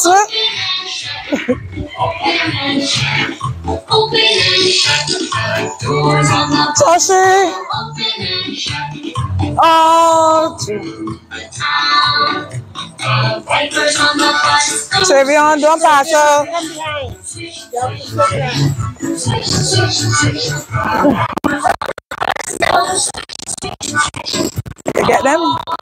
slip. Toshi. Oh, Trevion doing paso. get them.